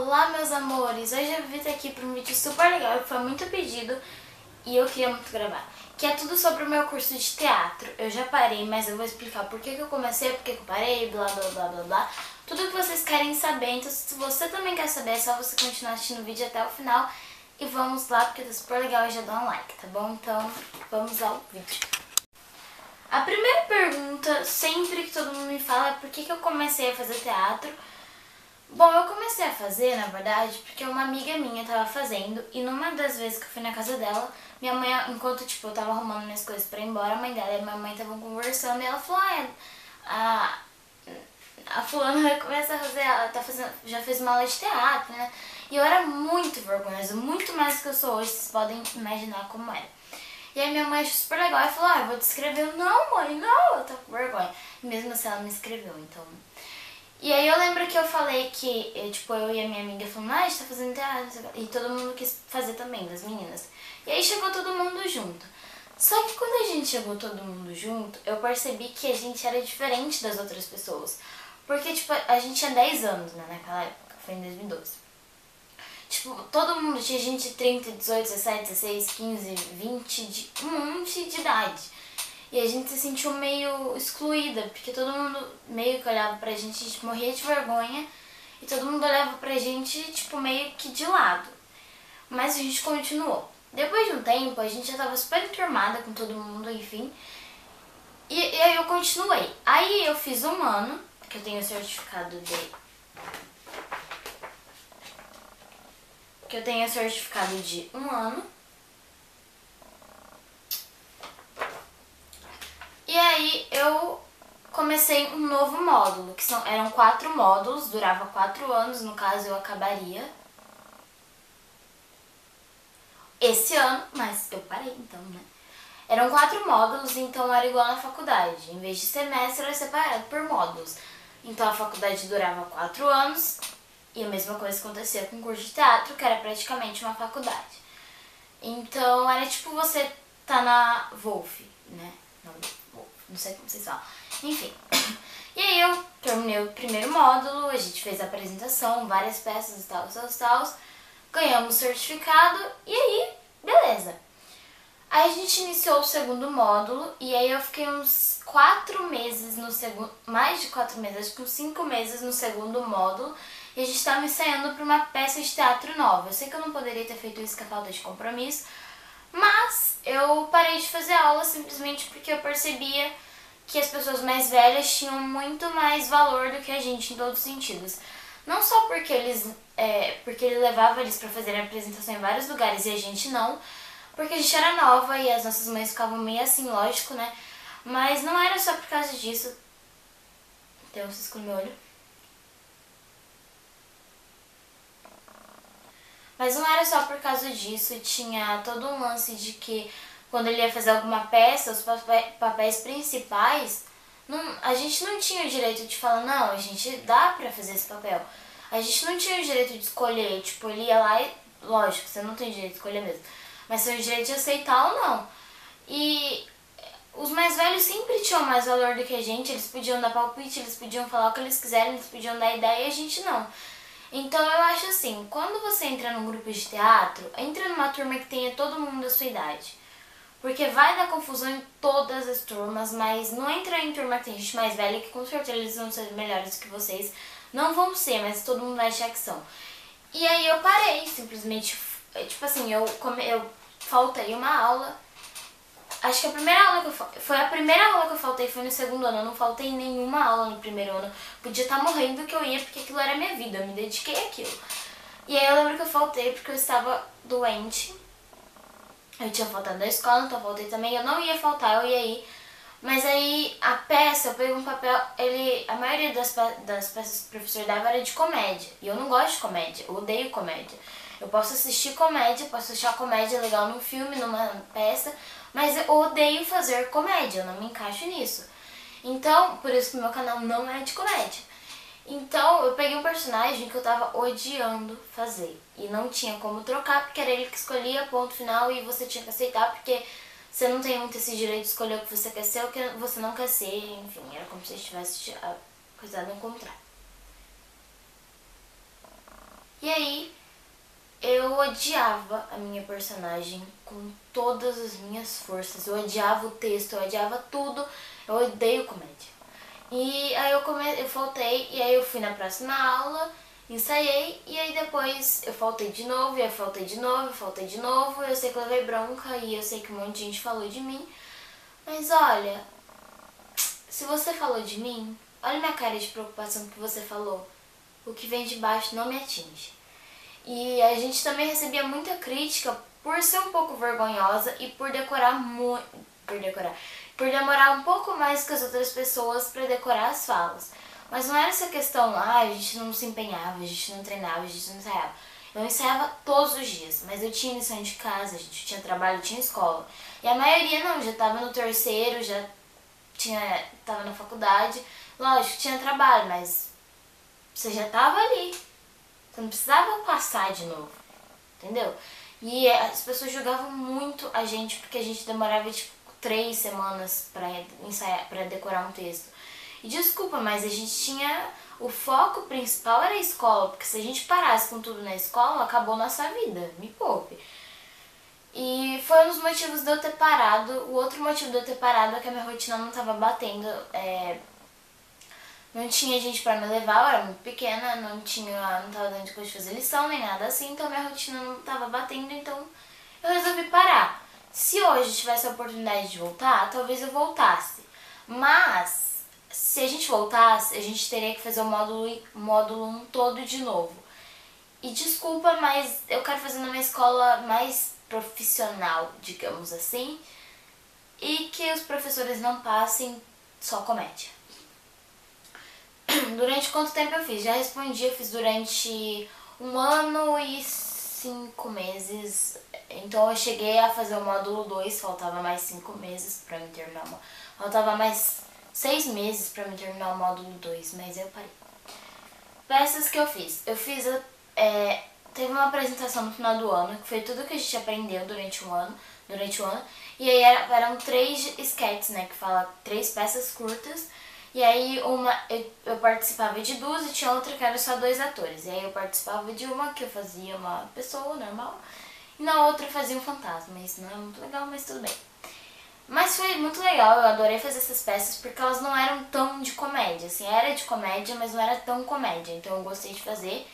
Olá, meus amores! Hoje eu vim aqui para um vídeo super legal que foi muito pedido e eu queria muito gravar. Que é tudo sobre o meu curso de teatro. Eu já parei, mas eu vou explicar por que, que eu comecei, por que, que eu parei, blá blá blá blá blá. Tudo que vocês querem saber. Então, se você também quer saber, é só você continuar assistindo o vídeo até o final. E vamos lá, porque tá super legal e já dá um like, tá bom? Então, vamos ao vídeo. A primeira pergunta, sempre que todo mundo me fala, é por que, que eu comecei a fazer teatro. Bom, eu comecei a fazer, na verdade, porque uma amiga minha tava fazendo e numa das vezes que eu fui na casa dela, minha mãe, enquanto tipo, eu tava arrumando minhas coisas pra ir embora, a mãe dela e minha mãe estavam conversando e ela falou, ah, a, a fulana começa a fazer, ela tá fazendo, já fez uma aula de teatro, né? E eu era muito vergonhosa, muito mais do que eu sou hoje, vocês podem imaginar como era. E aí minha mãe achou super legal e falou, ah, eu vou te escrever. Eu, não, mãe, não, eu tô com vergonha. Mesmo assim ela me escreveu, então e aí eu lembro que eu falei que, eu, tipo, eu e a minha amiga falando, ah, a gente tá fazendo teatro, e todo mundo quis fazer também, das meninas. E aí chegou todo mundo junto. Só que quando a gente chegou todo mundo junto, eu percebi que a gente era diferente das outras pessoas. Porque, tipo, a gente tinha 10 anos, né, naquela época, foi em 2012. Tipo, todo mundo tinha gente de 30, 18, 17, 16, 15, 20, de um monte de idade. E a gente se sentiu meio excluída, porque todo mundo meio que olhava pra gente, a gente morria de vergonha, e todo mundo olhava pra gente, tipo, meio que de lado. Mas a gente continuou. Depois de um tempo, a gente já tava super enturmada com todo mundo, enfim. E, e aí eu continuei. Aí eu fiz um ano, que eu tenho certificado de... Que eu tenho certificado de um ano. E aí eu comecei um novo módulo, que são, eram quatro módulos, durava quatro anos, no caso eu acabaria esse ano, mas eu parei então, né? Eram quatro módulos, então era igual na faculdade. Em vez de semestre, era separado por módulos. Então a faculdade durava quatro anos e a mesma coisa acontecia com o curso de teatro, que era praticamente uma faculdade. Então era tipo você tá na Wolf, né? Não, não sei como vocês falam. Enfim. E aí eu terminei o primeiro módulo, a gente fez a apresentação, várias peças e tal, tal, tal. Ganhamos o certificado e aí, beleza. Aí a gente iniciou o segundo módulo e aí eu fiquei uns quatro meses no segundo, mais de quatro meses, acho que uns cinco meses no segundo módulo e a gente estava ensaiando para uma peça de teatro nova. Eu sei que eu não poderia ter feito isso com a falta de compromisso, mas eu parei de fazer aula simplesmente porque eu percebia que as pessoas mais velhas tinham muito mais valor do que a gente em todos os sentidos. Não só porque eles é, porque ele levava eles para fazer a apresentação em vários lugares e a gente não, porque a gente era nova e as nossas mães ficavam meio assim, lógico, né? Mas não era só por causa disso. Cisco no meu olho. Mas não era só por causa disso, tinha todo um lance de que quando ele ia fazer alguma peça, os papéis principais, não, a gente não tinha o direito de falar, não, a gente dá pra fazer esse papel. A gente não tinha o direito de escolher, tipo, ele ia lá e, lógico, você não tem direito de escolher mesmo, mas tem o direito de aceitar ou não. E os mais velhos sempre tinham mais valor do que a gente, eles podiam dar palpite, eles podiam falar o que eles quiserem, eles podiam dar ideia e a gente não. Então eu acho assim, quando você entra num grupo de teatro, entra numa turma que tenha todo mundo da sua idade. Porque vai dar confusão em todas as turmas, mas não entra em turma que tem gente mais velha, que com certeza eles vão ser melhores que vocês. Não vão ser, mas todo mundo vai achar que são. E aí eu parei, simplesmente, tipo assim, eu, eu faltei uma aula. Acho que a primeira aula que eu foi a primeira aula que eu faltei foi no segundo ano, eu não faltei nenhuma aula no primeiro ano. Podia estar morrendo que eu ia porque aquilo era minha vida, eu me dediquei àquilo. E aí eu lembro que eu faltei porque eu estava doente eu tinha faltado da escola, então eu voltei também. Eu não ia faltar, eu ia ir. Mas aí a peça, eu peguei um papel, ele, a maioria das, das peças que o professor dava era de comédia. E eu não gosto de comédia, eu odeio comédia. Eu posso assistir comédia, posso achar comédia legal num filme, numa peça, mas eu odeio fazer comédia, eu não me encaixo nisso. Então, por isso que meu canal não é de comédia. Então eu peguei um personagem que eu tava odiando fazer. E não tinha como trocar, porque era ele que escolhia, ponto final, e você tinha que aceitar, porque você não tem muito esse direito de escolher o que você quer ser ou o que você não quer ser. Enfim, era como se estivesse coisado em contrário. E aí eu odiava a minha personagem com todas as minhas forças. Eu odiava o texto, eu odiava tudo. Eu odeio comédia. E aí eu, come... eu faltei, e aí eu fui na próxima aula, ensaiei, e aí depois eu faltei de novo, e eu faltei de novo, eu faltei de novo. Eu sei que eu levei bronca e eu sei que um monte de gente falou de mim. Mas olha, se você falou de mim, olha minha cara de preocupação que você falou. O que vem de baixo não me atinge. E a gente também recebia muita crítica por ser um pouco vergonhosa e por decorar muito. Por decorar. Por demorar um pouco mais que as outras pessoas para decorar as falas. Mas não era essa questão, ah, a gente não se empenhava, a gente não treinava, a gente não ensaiava. Eu ensaiava todos os dias, mas eu tinha lição de casa, a gente tinha trabalho, tinha escola. E a maioria não, já estava no terceiro, já tinha tava na faculdade. Lógico, tinha trabalho, mas você já estava ali. Não precisava passar de novo, entendeu? E as pessoas julgavam muito a gente porque a gente demorava tipo três semanas para ensaiar, para decorar um texto. E desculpa, mas a gente tinha o foco principal era a escola, porque se a gente parasse com tudo na escola, acabou nossa vida. Me poupe. E foi um dos motivos de eu ter parado. O outro motivo de eu ter parado é que a minha rotina não estava batendo. É, não tinha gente para me levar, eu era muito pequena, não tinha, não tava dando de fazer lição nem nada assim, então minha rotina não estava batendo, então eu resolvi parar. Se hoje tivesse a oportunidade de voltar, talvez eu voltasse. Mas se a gente voltasse, a gente teria que fazer o módulo módulo 1 todo de novo. E desculpa, mas eu quero fazer numa escola mais profissional, digamos assim, e que os professores não passem só comédia. Durante quanto tempo eu fiz? Já respondi, eu fiz durante um ano e cinco meses. Então eu cheguei a fazer o módulo 2, faltava mais cinco meses pra me terminar o Faltava mais seis meses pra me terminar o módulo 2, mas eu parei. Peças que eu fiz. Eu fiz é, teve uma apresentação no final do ano, que foi tudo que a gente aprendeu durante o ano, durante o ano. E aí era, eram três sketches, né, que fala três peças curtas. E aí uma eu, eu, participava de duas e tinha outra que era só dois atores. E aí eu participava de uma que eu fazia uma pessoa normal e na outra eu fazia um fantasma. Isso não é muito legal, mas tudo bem. Mas foi muito legal, eu adorei fazer essas peças porque elas não eram tão de comédia. Assim, era de comédia, mas não era tão comédia. Então eu gostei de fazer.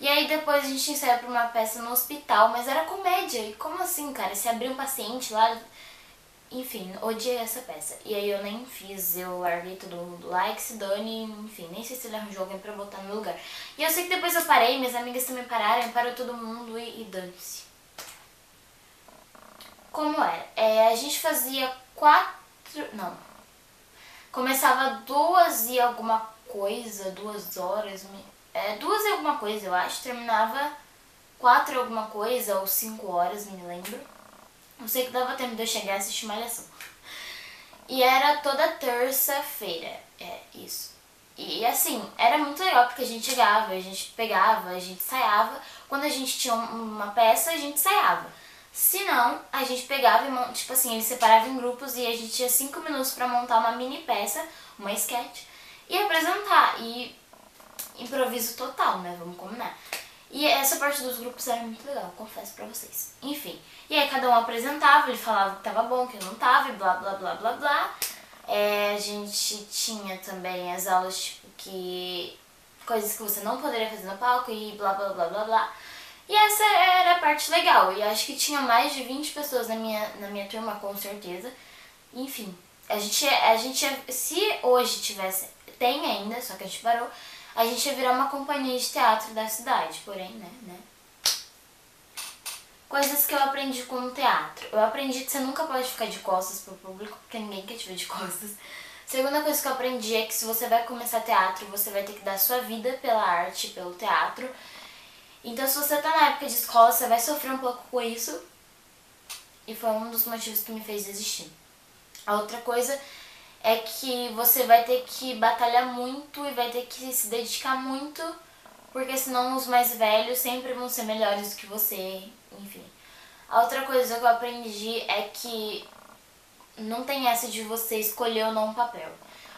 E aí depois a gente ensaiou pra uma peça no hospital, mas era comédia. E como assim, cara? Se abrir um paciente lá. Enfim, odiei essa peça. E aí eu nem fiz, eu larguei tudo que se dane, enfim, nem sei se ele arranjou alguém pra botar no meu lugar. E eu sei que depois eu parei, minhas amigas também pararam, parou todo mundo e, e dane-se. Como era? É, a gente fazia quatro. Não. Começava duas e alguma coisa, duas horas. É, duas e alguma coisa, eu acho. Terminava quatro e alguma coisa, ou cinco horas, me lembro. Eu sei que dava tempo de eu chegar e assistir Malhação. E era toda terça-feira, é isso. E assim, era muito legal porque a gente chegava, a gente pegava, a gente ensaiava. Quando a gente tinha uma peça, a gente ensaiava. Se não, a gente pegava e, tipo assim, eles separavam em grupos e a gente tinha cinco minutos para montar uma mini peça, uma sketch, e apresentar. E improviso total, né? Vamos combinar. E essa parte dos grupos era muito legal, confesso pra vocês. Enfim, e aí cada um apresentava, ele falava que tava bom, que não tava, e blá blá blá blá blá. É, a gente tinha também as aulas, tipo, que... Coisas que você não poderia fazer no palco e blá blá blá blá blá. E essa era a parte legal. E acho que tinha mais de 20 pessoas na minha, na minha turma, com certeza. Enfim, a gente, a gente, se hoje tivesse, tem ainda, só que a gente parou, a gente ia virar uma companhia de teatro da cidade, porém, né, né? Coisas que eu aprendi com o teatro. Eu aprendi que você nunca pode ficar de costas pro público, porque ninguém quer te ver de costas. Segunda coisa que eu aprendi é que se você vai começar teatro, você vai ter que dar sua vida pela arte, pelo teatro. Então se você tá na época de escola, você vai sofrer um pouco com isso. E foi um dos motivos que me fez desistir. A outra coisa é que você vai ter que batalhar muito e vai ter que se dedicar muito, porque senão os mais velhos sempre vão ser melhores do que você, enfim. A outra coisa que eu aprendi é que não tem essa de você escolher ou não um papel.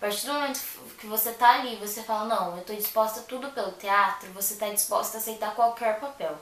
partir do momento que você tá ali, você fala, não, eu tô disposta a tudo pelo teatro, você tá disposta a aceitar qualquer papel.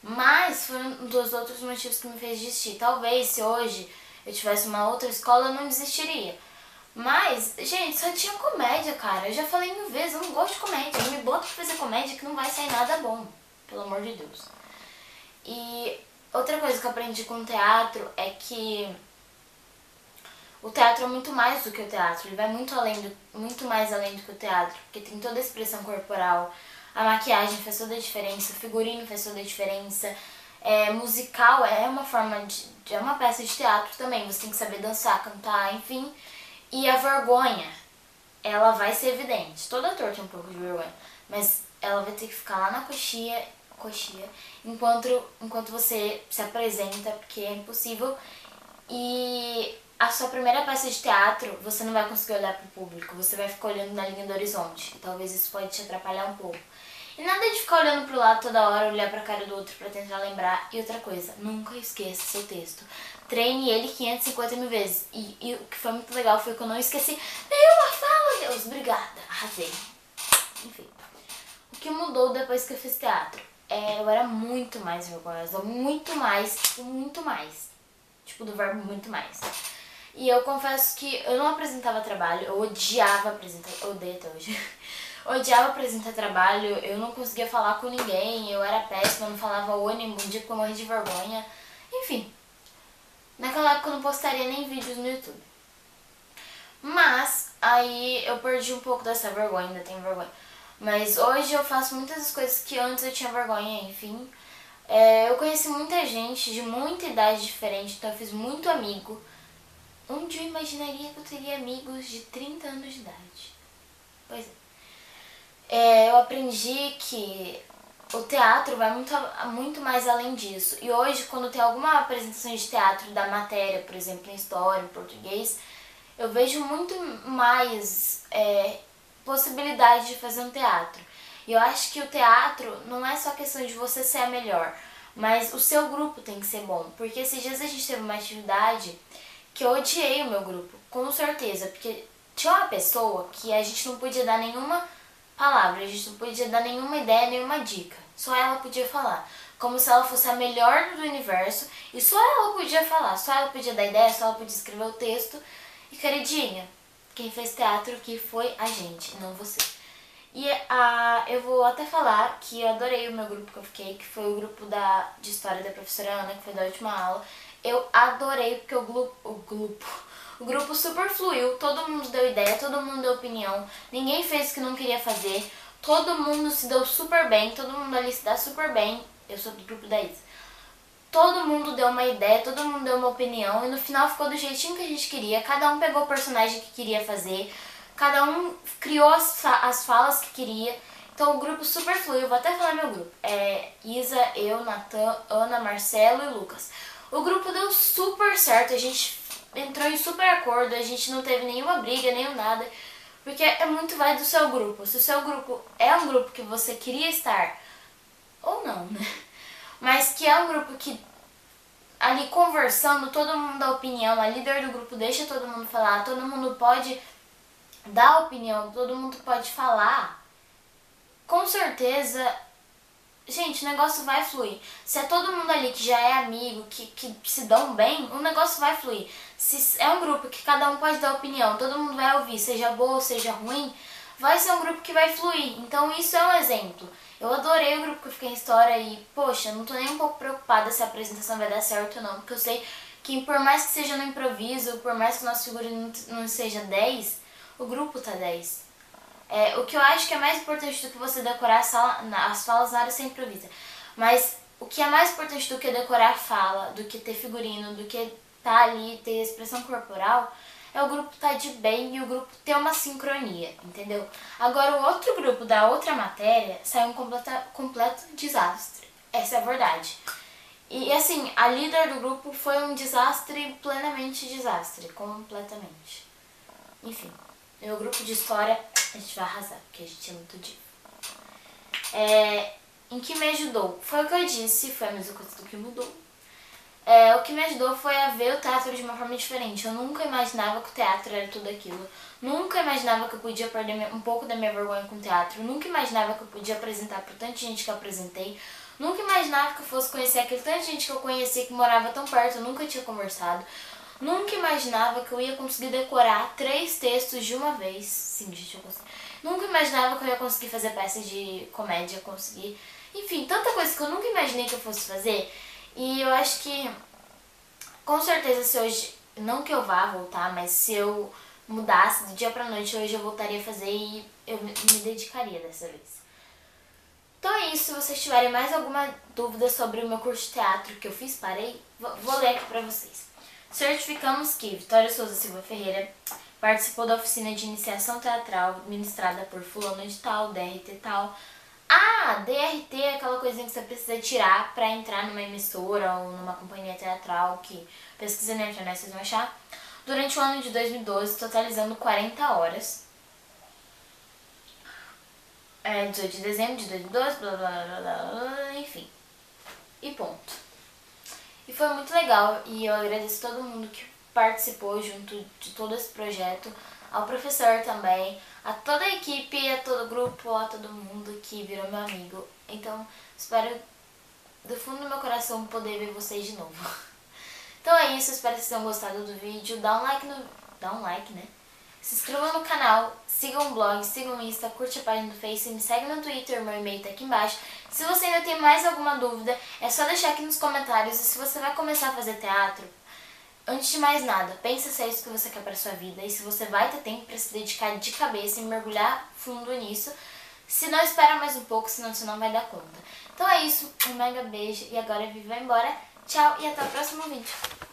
Mas foi um dos outros motivos que me fez desistir. Talvez se hoje eu tivesse uma outra escola, eu não desistiria. Mas, gente, só tinha comédia, cara. Eu já falei mil vezes, eu não gosto de comédia. Não me bota pra fazer comédia que não vai sair nada bom. Pelo amor de Deus. E outra coisa que eu aprendi com o teatro é que o teatro é muito mais do que o teatro. Ele vai muito além do, muito mais além do que o teatro, porque tem toda a expressão corporal. A maquiagem faz toda a diferença, o figurino faz toda a diferença. É, musical é uma forma de, é uma peça de teatro também. Você tem que saber dançar, cantar, enfim. E a vergonha, ela vai ser evidente. Todo ator tem um pouco de vergonha, mas ela vai ter que ficar lá na coxia, coxia enquanto, enquanto você se apresenta, porque é impossível. E a sua primeira peça de teatro, você não vai conseguir olhar para o público, você vai ficar olhando na linha do horizonte. Talvez isso pode te atrapalhar um pouco. E nada de ficar olhando pro lado toda hora, olhar pra cara do outro para tentar lembrar. E outra coisa, nunca esqueça seu texto treine ele 550 mil vezes. E, e, o que foi muito legal foi que eu não esqueci nenhuma fala, Deus. Obrigada, arrasei. Enfim. O que mudou depois que eu fiz teatro? É, eu era muito mais vergonhosa. Muito mais, muito mais. Tipo, do verbo muito mais. E eu confesso que eu não apresentava trabalho, eu odiava apresentar, eu odeio até hoje. odiava apresentar trabalho, eu não conseguia falar com ninguém, eu era péssima, eu não falava nem bom dia porque eu morria de vergonha. Enfim, Naquela época eu não postaria nem vídeos no YouTube. Mas aí eu perdi um pouco dessa vergonha, ainda tenho vergonha. Mas hoje eu faço muitas das coisas que antes eu tinha vergonha, enfim. É, eu conheci muita gente de muita idade diferente, então eu fiz muito amigo. Onde eu imaginaria que eu teria amigos de 30 anos de idade? Pois é. É eu aprendi que o teatro vai muito, muito mais além disso. E hoje, quando tem alguma apresentação de teatro da matéria, por exemplo, em história, em português, eu vejo muito mais é, possibilidade de fazer um teatro. E eu acho que o teatro não é só questão de você ser a melhor, mas o seu grupo tem que ser bom. Porque esses dias a gente teve uma atividade que eu odiei o meu grupo, com certeza, porque tinha uma pessoa que a gente não podia dar nenhuma palavra, a gente não podia dar nenhuma ideia, nenhuma dica. Só ela podia falar. Como se ela fosse a melhor do universo e só ela podia falar, só ela podia dar ideia, só ela podia escrever o texto. E queridinha, quem fez teatro aqui foi a gente, não você. E a, eu vou até falar que eu adorei o meu grupo que eu fiquei, que foi o grupo da, de história da professora Ana, que foi da última aula. Eu adorei porque o grupo, o grupo, o grupo super fluiu, todo mundo deu ideia, todo mundo deu opinião, ninguém fez o que não queria fazer, todo mundo se deu super bem, todo mundo ali se dá super bem. Eu sou do grupo da Isa. Todo mundo deu uma ideia, todo mundo deu uma opinião e no final ficou do jeitinho que a gente queria. Cada um pegou o personagem que queria fazer, cada um criou as, as falas que queria. Então o grupo super fluiu, vou até falar meu grupo. É Isa, eu, Natan, Ana, Marcelo e Lucas. O grupo deu super certo, a gente entrou em super acordo, a gente não teve nenhuma briga, nenhum nada. Porque é muito vai do seu grupo. Se o seu grupo é um grupo que você queria estar, ou não, né? Mas que é um grupo que ali conversando, todo mundo dá opinião, a líder do grupo deixa todo mundo falar, todo mundo pode dar opinião, todo mundo pode falar. Com certeza gente, o negócio vai fluir. Se é todo mundo ali que já é amigo, que, que se dão bem, o negócio vai fluir. Se é um grupo que cada um pode dar opinião, todo mundo vai ouvir, seja boa seja ruim, vai ser um grupo que vai fluir. Então isso é um exemplo. Eu adorei o grupo que eu fiquei em história e, poxa, não tô nem um pouco preocupada se a apresentação vai dar certo ou não, porque eu sei que por mais que seja no improviso, por mais que o nosso figurino não seja 10, o grupo tá 10. É, o que eu acho que é mais importante do que você decorar sala, as falas na área você improvisa. Mas o que é mais importante do que decorar fala, do que ter figurino, do que tá ali, ter expressão corporal, é o grupo tá de bem e o grupo ter uma sincronia, entendeu? Agora o outro grupo da outra matéria saiu um completo desastre. Essa é a verdade. E assim, a líder do grupo foi um desastre, plenamente desastre, completamente. Enfim. Meu grupo de história, a gente vai arrasar, porque a gente é muito divo. É, em que me ajudou? Foi o que eu disse, foi a mesma coisa do que mudou. é, o que me ajudou foi a ver o teatro de uma forma diferente. Eu nunca imaginava que o teatro era tudo aquilo. Nunca imaginava que eu podia perder um pouco da minha vergonha com o teatro. Nunca imaginava que eu podia apresentar para tanta gente que eu apresentei. Nunca imaginava que eu fosse conhecer aquele tanta gente que eu conhecia que morava tão perto, eu nunca tinha conversado. Nunca imaginava que eu ia conseguir decorar três textos de uma vez. Sim, gente, eu consegui. Nunca imaginava que eu ia conseguir fazer peças de comédia, conseguir. Enfim, tanta coisa que eu nunca imaginei que eu fosse fazer. E eu acho que, com certeza, se hoje. Não que eu vá voltar, mas se eu mudasse do dia pra noite, hoje eu voltaria a fazer e eu me dedicaria dessa vez. Então é isso, se vocês tiverem mais alguma dúvida sobre o meu curso de teatro que eu fiz, parei, vou ler aqui pra vocês. Certificamos que Vitória Souza Silva Ferreira participou da oficina de iniciação teatral ministrada por fulano de tal, DRT tal. Ah, DRT é aquela coisinha que você precisa tirar para entrar numa emissora ou numa companhia teatral que pesquisa na internet vocês vão achar. Durante o ano de 2012, totalizando 40 horas. É, 18 de dezembro de 2012, blá blá blá blá, blá enfim. E ponto. E foi muito legal e eu agradeço todo mundo que participou junto de todo esse projeto, ao professor também, a toda a equipe, a todo o grupo, a todo mundo que virou meu amigo. Então, espero do fundo do meu coração poder ver vocês de novo. Então é isso, espero que vocês tenham gostado do vídeo. Dá um like no. Dá um like, né? Se inscreva no canal, sigam o blog, sigam o Insta, curte a página do Face, me segue no Twitter, meu e-mail tá aqui embaixo. Se você ainda tem mais alguma dúvida, é só deixar aqui nos comentários. E se você vai começar a fazer teatro, antes de mais nada, pensa se é isso que você quer para sua vida e se você vai ter tempo para se dedicar de cabeça e mergulhar fundo nisso. Se não, espera mais um pouco, senão você não vai dar conta. Então é isso, um mega beijo e agora Vivi vai embora. Tchau e até o próximo vídeo.